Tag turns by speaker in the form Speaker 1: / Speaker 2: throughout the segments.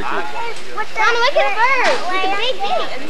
Speaker 1: Mama, look at the bird with the big beak.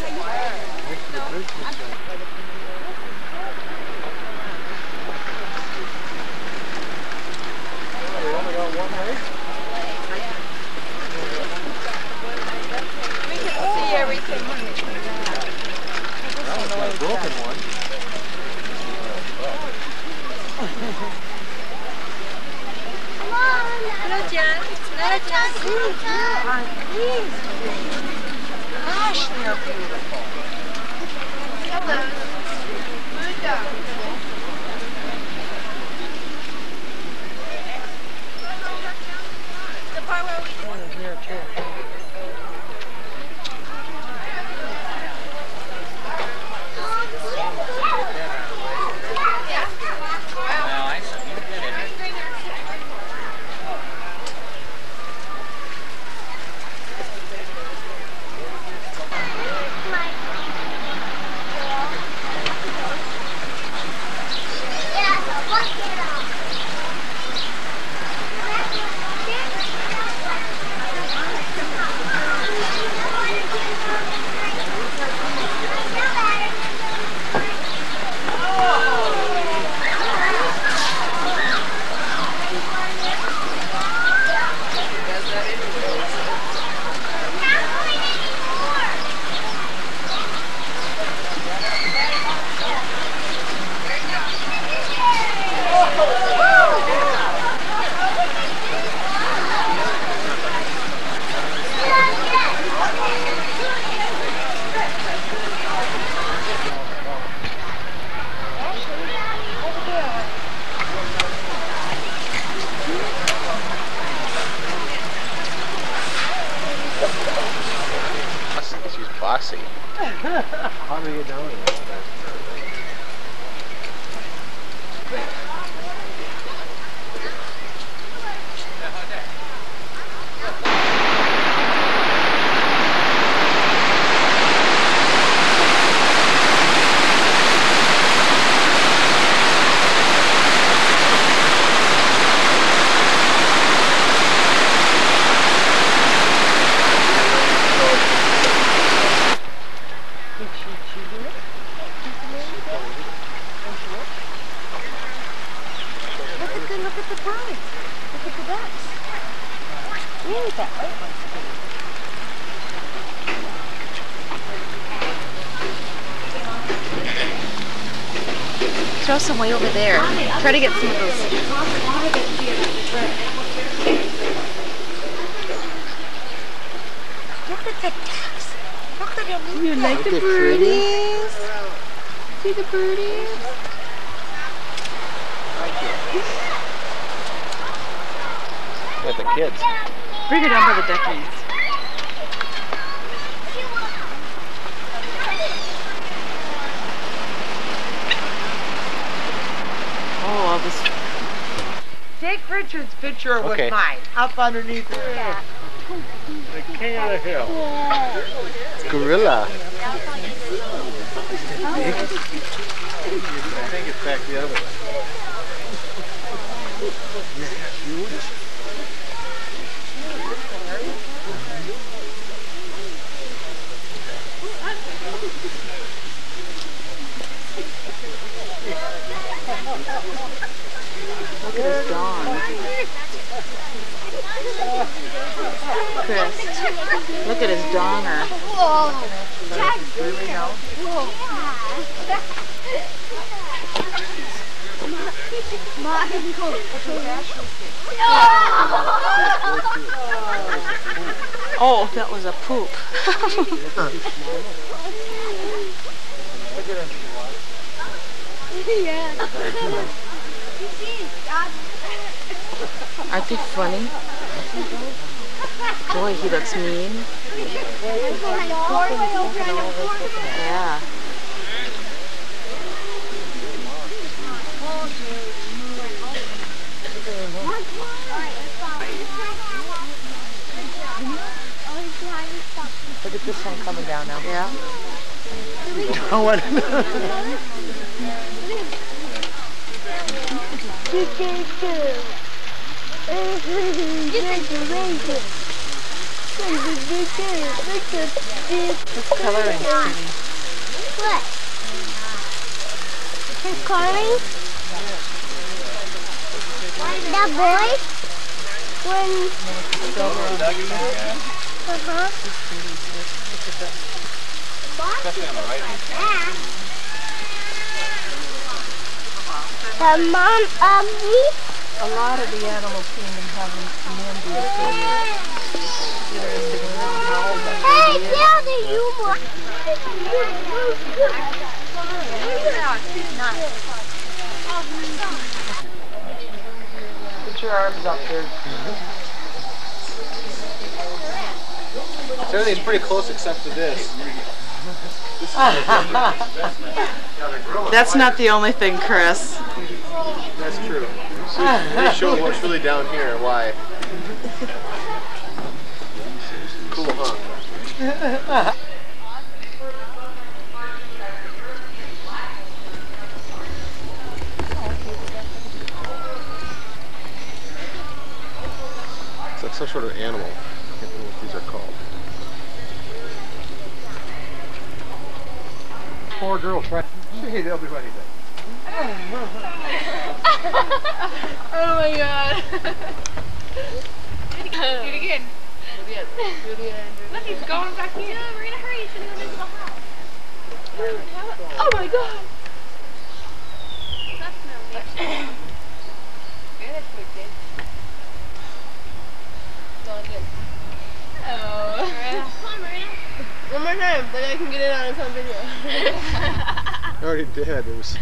Speaker 2: Throw some way over there. Try to get some of those.
Speaker 3: Look at the ducks. Look at them.
Speaker 2: You like the
Speaker 4: Look
Speaker 2: birdies? See the birdies?
Speaker 5: With the kids.
Speaker 2: Bring her down by the duckies. Oh, all this.
Speaker 4: Take Richard's picture
Speaker 5: Okay.
Speaker 4: with mine, up underneath there. The king of the hill.
Speaker 5: Gorilla. I think it's back the other way.
Speaker 2: Look at his dong. Chris, look at his donger. Oh, that was a poop. Aren't they funny? Boy, he looks mean. Yeah.
Speaker 4: Look at this one coming down now.
Speaker 2: Yeah.
Speaker 4: Oh, what? Coloring's pretty.
Speaker 1: What? His coloring? That boy? When... Uh-huh. The mom of me?
Speaker 4: A lot of the animal kingdom have men be interested in how old that
Speaker 1: Hey,
Speaker 4: baby is.
Speaker 1: tell the humor.
Speaker 4: Put your arms up there.
Speaker 5: So everything's pretty close except for this.
Speaker 4: That's not the only thing, Chris.
Speaker 5: That's true. So they show what's really down here. Why? Cool, huh? It's like some sort of animal. I can't remember what these are called.
Speaker 6: Poor girl trying. Hey, they'll be ready then.
Speaker 7: Oh my god. Do it again. Look, he's going back in. Yeah, we're in a hurry. He's gonna go into the house. Oh my god. That's no oh. oh. Come on, Marina.
Speaker 1: One more time, but I can get it on some video.
Speaker 5: I already did. It was.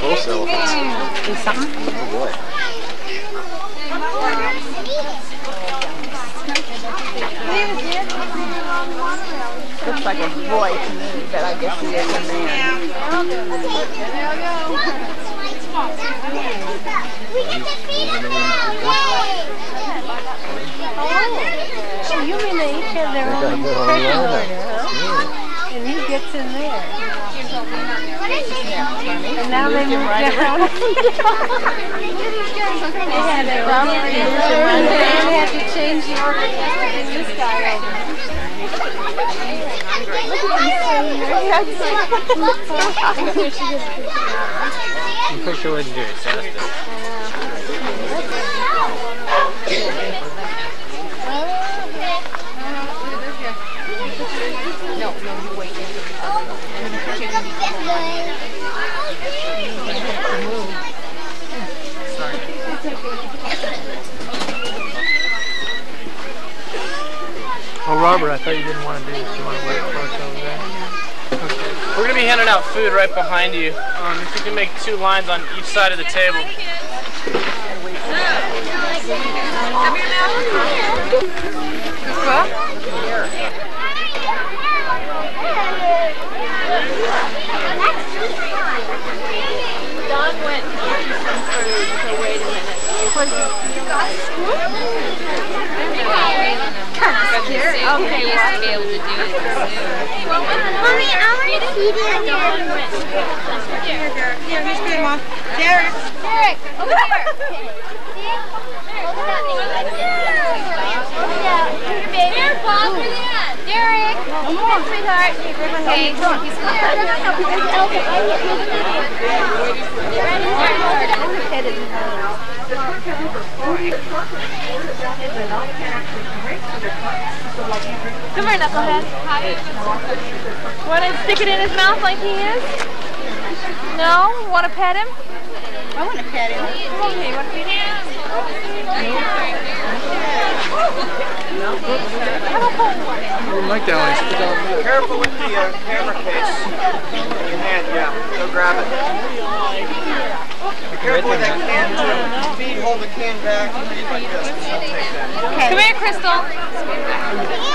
Speaker 5: Wholesale.
Speaker 2: Need something?
Speaker 5: Oh boy.
Speaker 2: Looks like a boy to me, but I guess he is a man.
Speaker 1: We get to feed him now!
Speaker 2: Oh, you mean they each have their own order, huh? And he gets in there.
Speaker 1: What is it?
Speaker 2: And now they move down. They had their own this guy over.
Speaker 4: I'm pretty sure wouldn't do it Robert, I thought you didn't want to do this. You want to wait for us over there?
Speaker 8: We're gonna be handing out food right behind you. Um, if you can make two lines on each side of the table.
Speaker 9: Don went to get you some food, so wait a minute.
Speaker 1: Okay, Mommy, I want to feed him.
Speaker 2: Here, here's good, Mom. Derek.
Speaker 1: Derek, over here. Hold it out. Here, baby. Here, Bob, where they at? Derek. Come on, sweetheart. Okay, come on. He's. No, no, no, because the elephant right here.
Speaker 9: Come here, knucklehead. Want to stick it in his mouth like he is? No? Want to pet him?
Speaker 2: I want to pet him.
Speaker 9: Come on, you want to feed him?
Speaker 4: I didn't like that one. Stick out
Speaker 5: Be careful with the uh, camera case. In your hand, yeah. Go grab it. Be careful with that can too. Feet hold the can back. Like this. Take that.
Speaker 9: Come here, Crystal.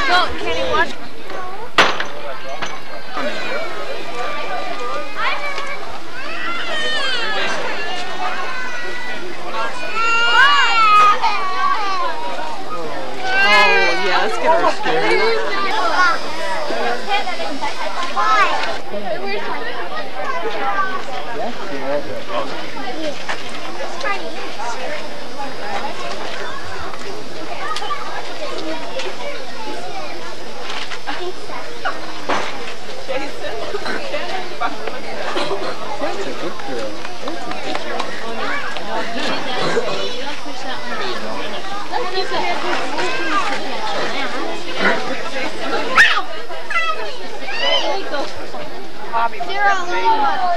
Speaker 9: Go, Kenny, watch.
Speaker 2: Oh, yeah, let's get her scared.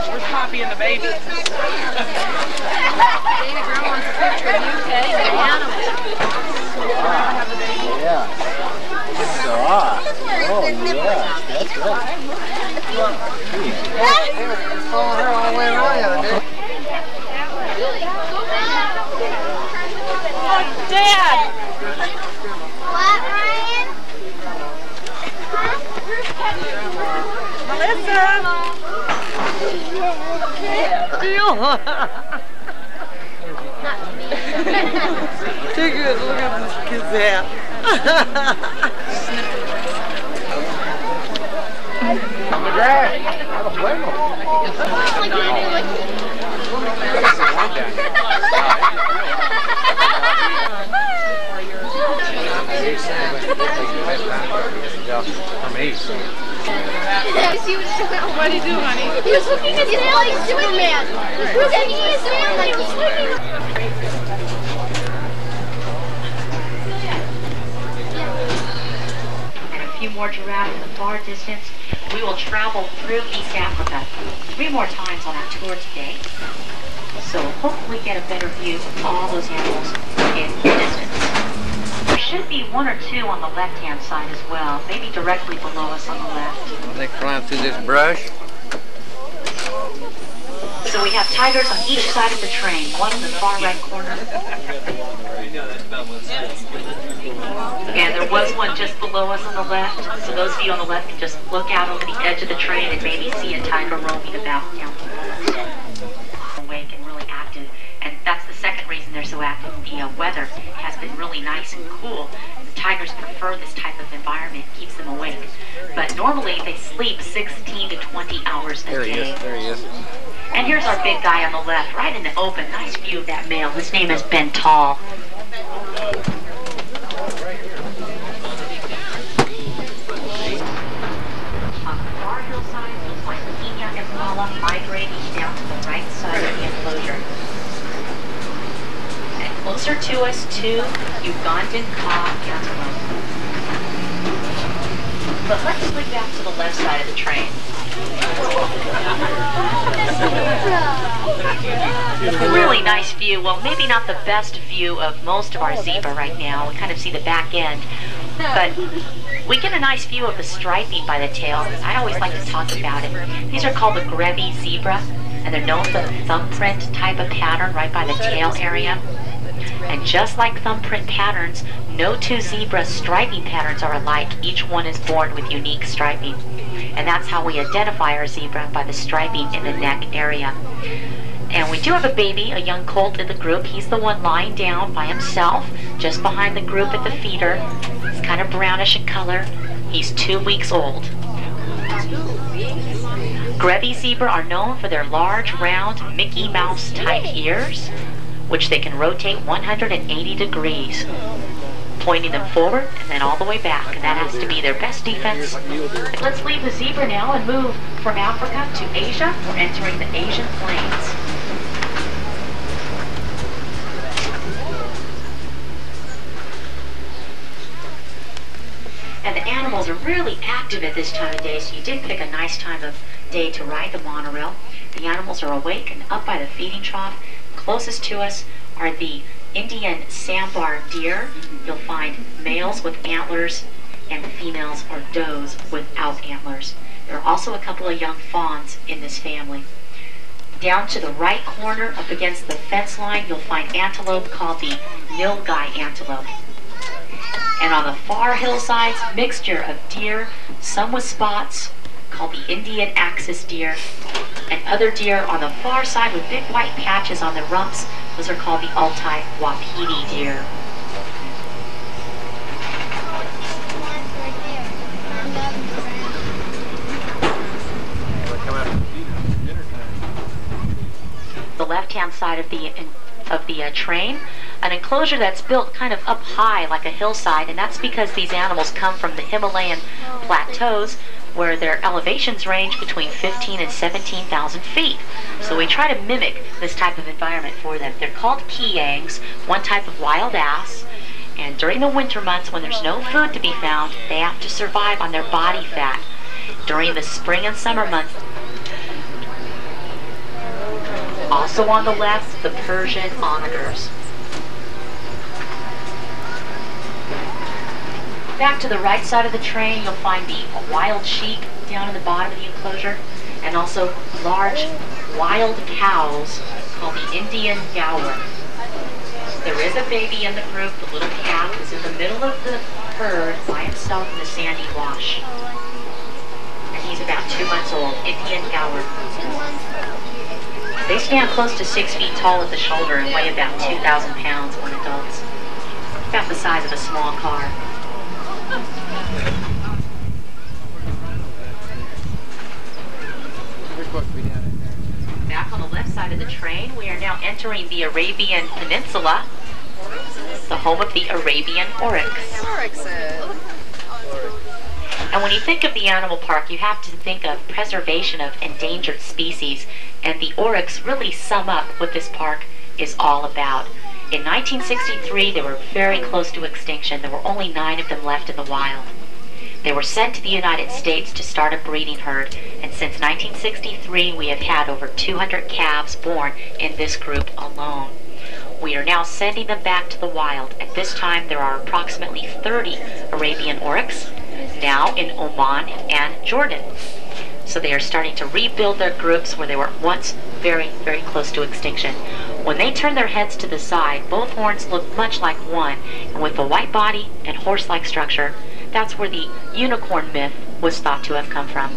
Speaker 8: Where's Poppy and the baby?
Speaker 9: Baby girl wants a picture of you, Teddy, with the animal.
Speaker 5: Yeah. Ah. Oh, yeah. That's right. The. Dad! What, Ryan? Melissa.
Speaker 9: Oh.
Speaker 1: Not me.
Speaker 2: Take a look at this kid's hat.
Speaker 4: I'm eight.
Speaker 9: What do you do, honey?
Speaker 1: He was looking at his like Superman. He was looking at his family. He was looking.
Speaker 10: few more giraffes in the far distance. We will travel through East Africa three more times on our tour today. So hopefully get a better view of all those animals in the distance. There should be one or two on the left-hand side as well, maybe directly below us on the left.
Speaker 5: They climb through this brush.
Speaker 10: So we have tigers on each side of the train, one in the far right corner. And there was one just below us on the left, so those of you on the left can just look out over the edge of the train and maybe see a tiger roaming about down awake and really active. And that's the second reason they're so active. The uh, weather has been really nice and cool. The tigers prefer this type of environment, keeps them awake. But normally they sleep 16 to 20 hours a
Speaker 5: There he
Speaker 10: day.
Speaker 5: is. There he is.
Speaker 10: And here's our big guy on the left, right in the open. Nice view of that male. His name is Ben Tall. On the far hillside, you'll find Kenya Impala migrating down to the right side of the enclosure. And closer to us, two Ugandan Ka antelope. But let's flick back to the left side of the train. Really nice view. Well, maybe not the best view of most of our zebra right now. We kind of see the back end. But we get a nice view of the striping by the tail. I always like to talk about it. These are called the Grevy zebra, and they're known for the thumbprint type of pattern right by the tail area. And just like thumbprint patterns, no two zebra striping patterns are alike. Each one is born with unique striping. And that's how we identify our zebra by the striping in the neck area. And we do have a baby, a young colt in the group. He's the one lying down by himself, just behind the group at the feeder. He's kind of brownish in color. He's two weeks old. Grevy zebra are known for their large, round, Mickey Mouse type ears, which they can rotate 180 degrees, pointing them forward and then all the way back. And that has to be their best defense. Let's leave the zebra now and move from Africa to Asia. We're entering the Asian plains. And the animals are really active at this time of day, so you did pick a nice time of day to ride the monorail. The animals are awake and up by the feeding trough. Closest to us are the Indian sambar deer. You'll find males with antlers and females or does without antlers. There are also a couple of young fawns in this family. Down to the right corner, up against the fence line, you'll find antelope called the nilgai antelope. And on the far hillsides, mixture of deer, some with spots, called the Indian axis deer, and other deer on the far side with big white patches on their rumps. Those are called the Altai wapiti deer. The left-hand side of the of the uh, train, an enclosure that's built kind of up high like a hillside, and that's because these animals come from the Himalayan plateaus where their elevations range between 15 and 17,000 feet. So we try to mimic this type of environment for them. They're called kiangs, one type of wild ass, and during the winter months when there's no food to be found, they have to survive on their body fat. During the spring and summer months, also on the left, the Persian onagers. Back to the right side of the train, you'll find the wild sheep down in the bottom of the enclosure, and also large wild cows called the Indian Gaur. There is a baby in the group. The little calf is in the middle of the herd by himself in the sandy wash. And he's about two months old, Indian Gaur. They stand close to six feet tall at the shoulder and weigh about 2,000 pounds when adults. About the size of a small car. Back on the left side of the train, we are now entering the Arabian Peninsula, the home of the Arabian oryx. And when you think of the animal park, you have to think of preservation of endangered species, and the oryx really sum up what this park is all about. In 1963, they were very close to extinction. There were only nine of them left in the wild. They were sent to the United States to start a breeding herd, and since 1963 we have had over 200 calves born in this group alone. We are now sending them back to the wild. At this time, there are approximately 30 Arabian oryx now in Oman and Jordan. So they are starting to rebuild their groups where they were once very, very close to extinction. When they turn their heads to the side, both horns look much like one, and with a white body and horse-like structure, that's where the unicorn myth was thought to have come from.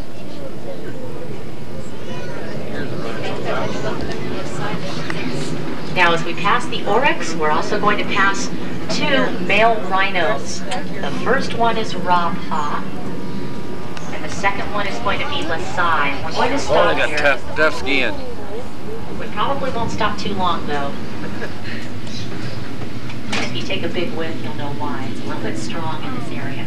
Speaker 10: Now as we pass the oryx, we're also going to pass two male rhinos. The first one is Rapha, and the second one is going to be Lasai. We're going to
Speaker 4: Oh,
Speaker 10: stop
Speaker 4: they got
Speaker 10: here.
Speaker 4: tough, tough skin.
Speaker 10: We probably won't stop too long though. if you take a big whiff, you'll know why. It's a little bit strong in this area.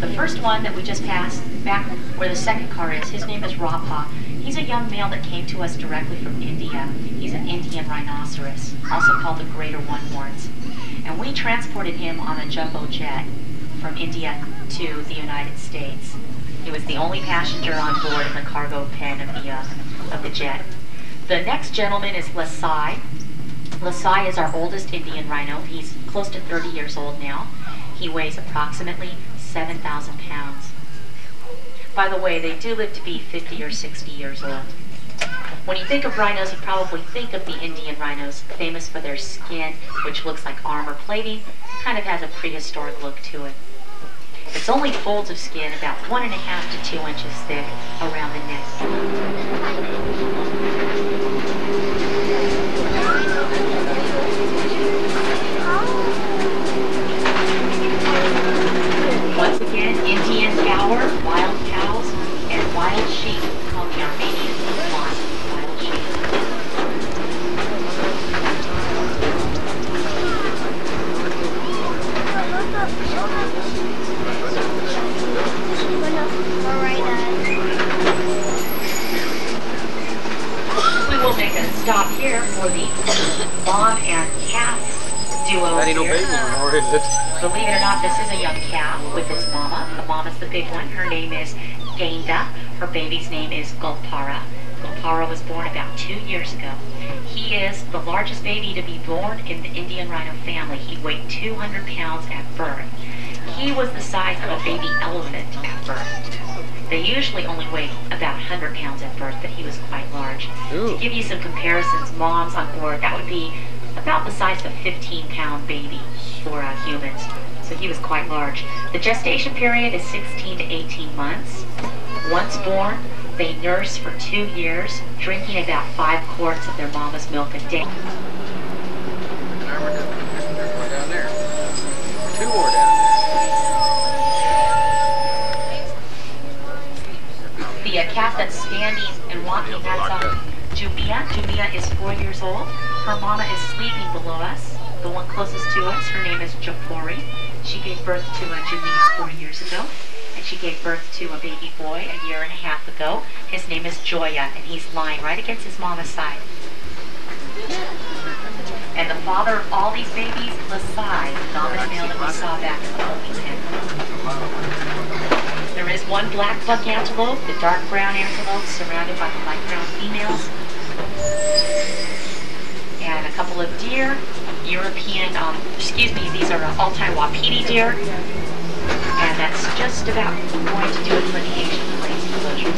Speaker 10: The first one that we just passed, back where the second car is, his name is Rapa. He's a young male that came to us directly from India. He's an Indian rhinoceros, also called the greater one horns. And we transported him on a jumbo jet from India to the United States. He was the only passenger on board in the cargo pen of the, uh, of the jet. The next gentleman is Lasai. Lasai is our oldest Indian rhino. He's close to 30 years old now. He weighs approximately 7,000 pounds. By the way, they do live to be 50 or 60 years old. When you think of rhinos, you probably think of the Indian rhinos, famous for their skin, which looks like armor plating, kind of has a prehistoric look to it. It's only folds of skin about one and a half to two inches thick around the make a stop here for the mom and calf duo
Speaker 4: That ain't no baby anymore, is it?
Speaker 10: Believe it or not, this is a young calf with its mama. The mama's the big one. Her name is Gainda. Her baby's name is Gulpara. Gulpara was born about two years ago. He is the largest baby to be born in the Indian rhino family. He weighed 200 pounds at birth. He was the size of a baby elephant at birth. They usually only weigh about 100 pounds at birth, but he was quite large.
Speaker 4: Ooh.
Speaker 10: To give you some comparisons, moms on board, that would be about the size of a 15 pound baby for uh, humans. So he was quite large. The gestation period is 16 to 18 months. Once born, they nurse for two years, drinking about five quarts of their mama's milk a day.
Speaker 4: Down there. Two more down there.
Speaker 10: Uh, calf that's standing and walking, that's um, Jumia. Jumia is four years old. Her mama is sleeping below us. The one closest to us, her name is Jafori. She gave birth to a Jumia four years ago. And she gave birth to a baby boy a year and a half ago. His name is Joya, and he's lying right against his mama's side. And the father of all these babies, Lasai, the dominant male that we saw back in the holding pen. There is one black buck antelope, the dark brown antelope surrounded by the light brown females. And a couple of deer, European, um, excuse me, these are uh, Altai Wapiti deer. And that's just about going to do it for the Asian enclosure.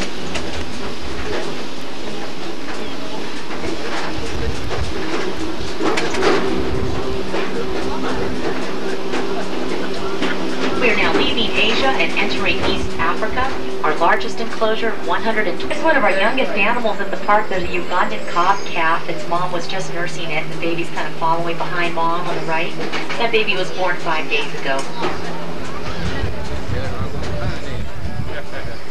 Speaker 10: We are now leaving Asia and entering East Africa. Our largest enclosure, 120. It's one of our youngest animals in the park. There's a Ugandan kob calf. Its mom was just nursing it, and the baby's kind of following behind mom on the right. That baby was born five days ago.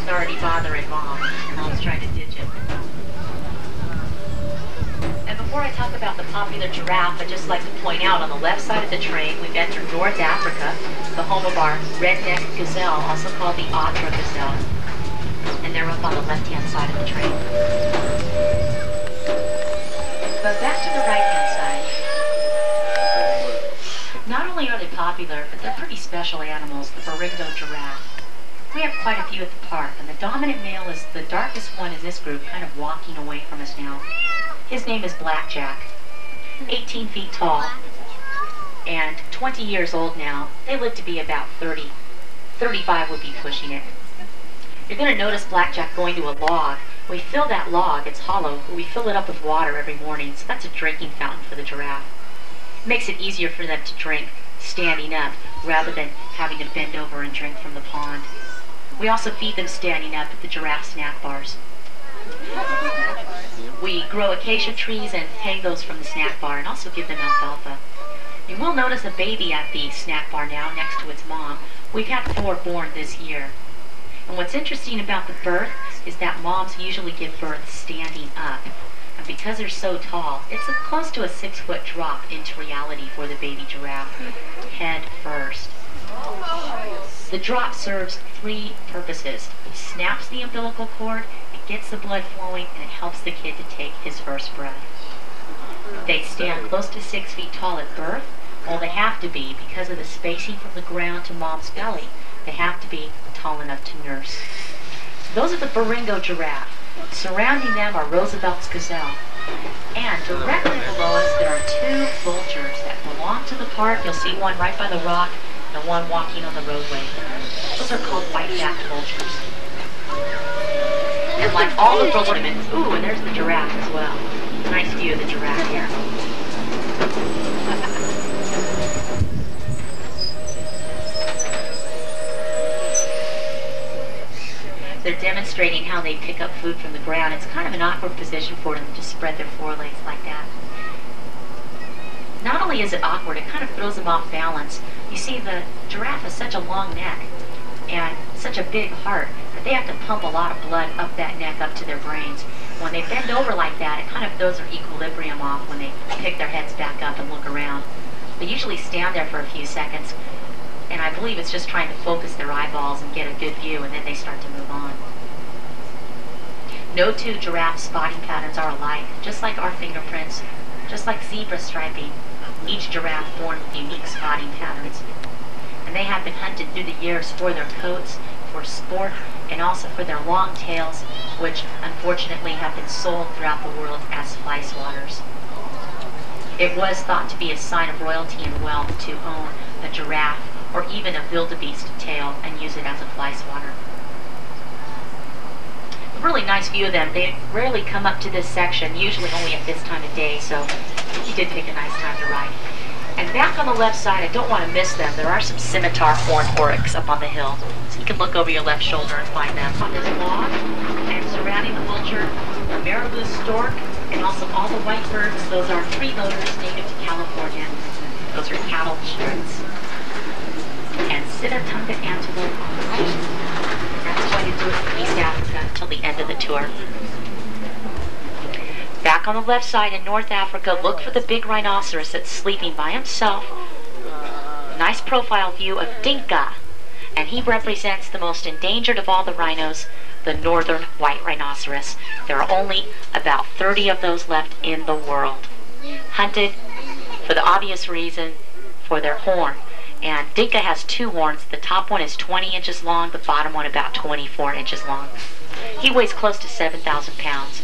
Speaker 10: It's already bothering mom. Mom's trying to before I talk about the popular giraffe, I'd just like to point out on the left side of the train, we've entered North Africa, the home of our redneck gazelle, also called the Addra gazelle. And they're up on the left-hand side of the train. But back to the right-hand side. Not only are they popular, but they're pretty special animals, the Baringo giraffe. We have quite a few at the park, and the dominant male is the darkest one in this group, kind of walking away from us now. His name is Blackjack. 18 feet tall, and 20 years old now. They live to be about 30. 35 would be pushing it. You're going to notice Blackjack going to a log. We fill that log, it's hollow, but we fill it up with water every morning, so that's a drinking fountain for the giraffe. It makes it easier for them to drink standing up rather than having to bend over and drink from the pond. We also feed them standing up at the giraffe snack bars. We grow acacia trees and hang those from the snack bar and also give them alfalfa. You will notice a baby at the snack bar now next to its mom. We've had four born this year. And what's interesting about the birth is that moms usually give birth standing up. And because they're so tall, it's close to a six foot drop into reality for the baby giraffe, head first. The drop serves three purposes. It snaps the umbilical cord, gets the blood flowing, and it helps the kid to take his first breath. They stand close to six feet tall at birth. Well, they have to be because of the spacing from the ground to mom's belly. They have to be tall enough to nurse. Those are the Baringo giraffe. Surrounding them are Roosevelt's gazelle. And directly below us there are two vultures that belong to the park. You'll see one right by the rock and one walking on the roadway. Those are called white-backed vultures. And like all the vultures, ooh, and there's the giraffe as well. Nice view of the giraffe here. They're demonstrating how they pick up food from the ground. It's kind of an awkward position for them to spread their forelegs like that. Not only is it awkward, it kind of throws them off balance. You see, the giraffe has such a long neck and such a big heart they have to pump a lot of blood up that neck up to their brains. When they bend over like that, it kind of throws their equilibrium off when they pick their heads back up and look around. They usually stand there for a few seconds, and I believe it's just trying to focus their eyeballs and get a good view, and then they start to move on. No two giraffe spotting patterns are alike, just like our fingerprints, just like zebra striping. Each giraffe born with unique spotting patterns. And they have been hunted through the years for their coats, for sport, and also for their long tails, which unfortunately have been sold throughout the world as fly swatters. It was thought to be a sign of royalty and wealth to own a giraffe or even a wildebeest tail and use it as a fly swatter. A really nice view of them. They rarely come up to this section, usually only at this time of day, so you did pick a nice time to ride. And back on the left side, I don't want to miss them. There are some scimitar horned oryx up on the hill. So you can look over your left shoulder and find them. On this log, and surrounding the vulture, the marabou stork, and also all the white birds. Those are freeloaders native to California. Those are cattle chickens. And Sitatunga antelope on the right. That's going to do it for East Africa until the end of the tour. Back on the left side in North Africa, look for the big rhinoceros that's sleeping by himself. Nice profile view of Dinka. And he represents the most endangered of all the rhinos, the northern white rhinoceros. There are only about 30 of those left in the world. Hunted for the obvious reason for their horn. And Dinka has two horns. The top one is 20 inches long, the bottom one about 24 inches long. He weighs close to 7,000 pounds.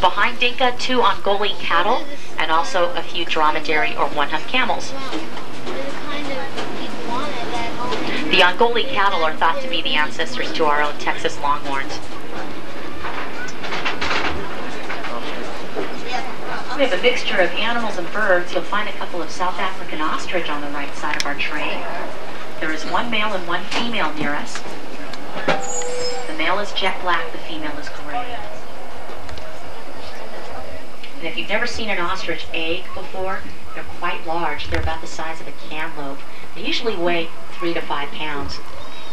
Speaker 10: Behind Dinka, two Ankole cattle, and also a few dromedary or one-hump camels. The Ankole cattle are thought to be the ancestors to our own Texas Longhorns. We have a mixture of animals and birds. You'll find a couple of South African ostrich on the right side of our train. There is one male and one female near us. The male is jet black, the female is gray. And if you've never seen an ostrich egg before, they're quite large. They're about the size of a cantaloupe. They usually weigh three to five pounds.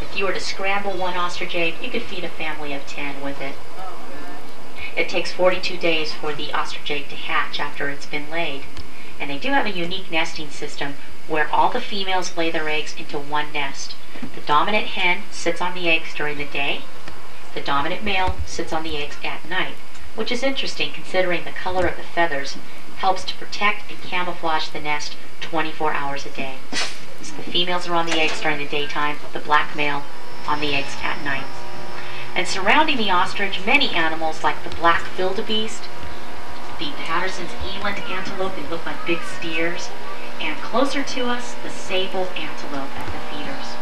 Speaker 10: If you were to scramble one ostrich egg, you could feed a family of 10 with it. It takes 42 days for the ostrich egg to hatch after it's been laid. And they do have a unique nesting system where all the females lay their eggs into one nest. The dominant hen sits on the eggs during the day. The dominant male sits on the eggs at night which is interesting considering the color of the feathers helps to protect and camouflage the nest 24 hours a day. So the females are on the eggs during the daytime, the black male on the eggs at night. And surrounding the ostrich, many animals like the black wildebeest, the Patterson's eland antelope, they look like big steers, and closer to us, the sable antelope at the feeders.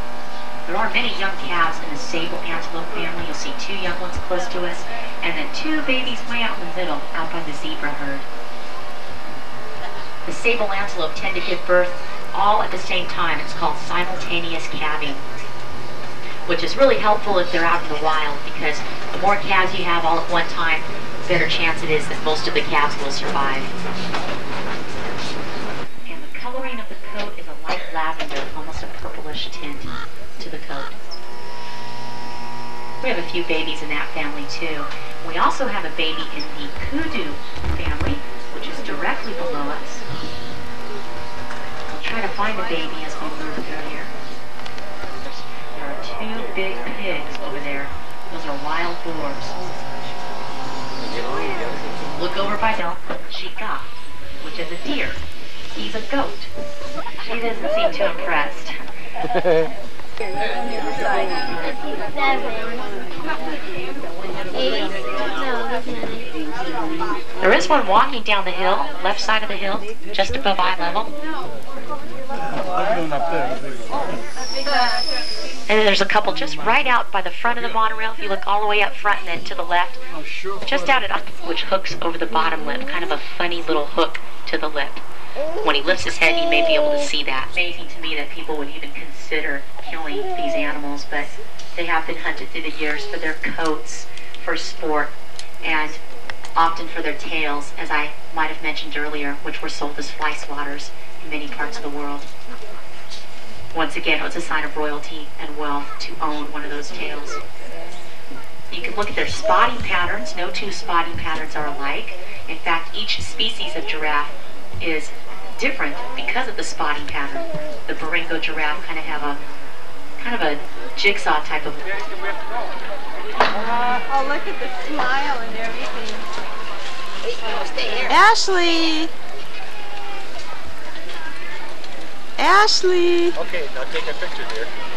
Speaker 10: There are many young calves in the sable antelope family. You'll see two young ones close to us, and then two babies way out in the middle, out by the zebra herd. The sable antelope tend to give birth all at the same time. It's called simultaneous calving, which is really helpful if they're out in the wild because the more calves you have all at one time, the better chance it is that most of the calves will survive. And the coloring of the coat is a light lavender, almost a purplish tint to the coat. We have a few babies in that family too. We also have a baby in the kudu family, which is directly below us. We'll try to find the baby as we move through here. There are two big pigs over there. Those are wild boars. Look over by Del, Shika, which is a deer. He's a goat. She doesn't seem too impressed. There is one walking down the hill, left side of the hill, just above eye level. And then there's a couple just right out by the front of the monorail. If you look all the way up front and then to the left, just out at which hooks over the bottom lip, kind of a funny little hook to the lip. When he lifts his head, you may be able to see that. Amazing to me that people would even consider killing these animals, but they have been hunted through the years for their coats, for sport, and often for their tails, as I might have mentioned earlier, which were sold as fly swatters in many parts of the world. Once again, it was a sign of royalty and wealth to own one of those tails. You can look at their spotting patterns. No two spotting patterns are alike. In fact, each species of giraffe is different because of the spotting pattern. The Baringo giraffe kind of have a kind of a jigsaw type of
Speaker 2: Oh, look at the smile and everything. Ashley! Ashley!
Speaker 4: Okay, now take a picture there.